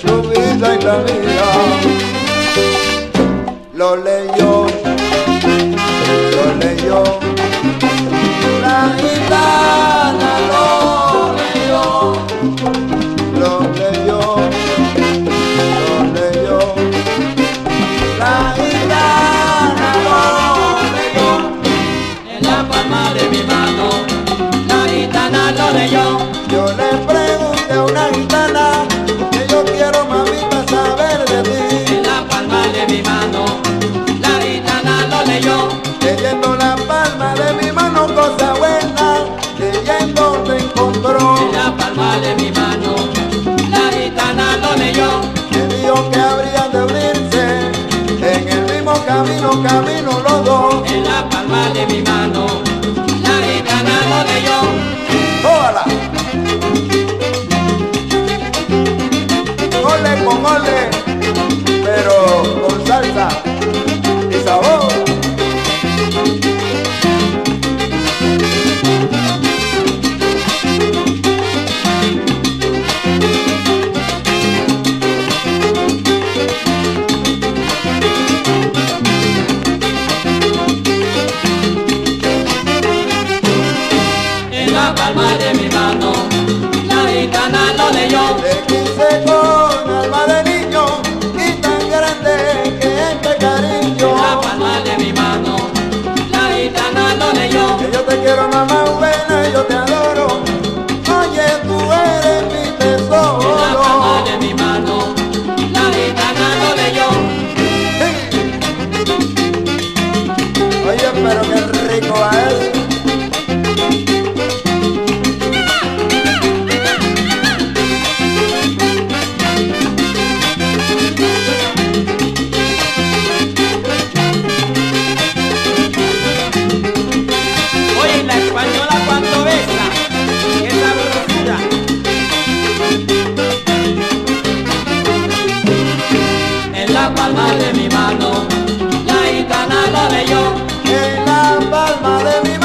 tu vida y la mía. Lo leyó. camino, camino los dos. En la palma de mi mano, la gitana yo. ¡Tómala! Ole con ole, pero con salsa y sabor. palma de mi mano, la gitana lo de mi mano, la gitana la veo en la palma de mi mano.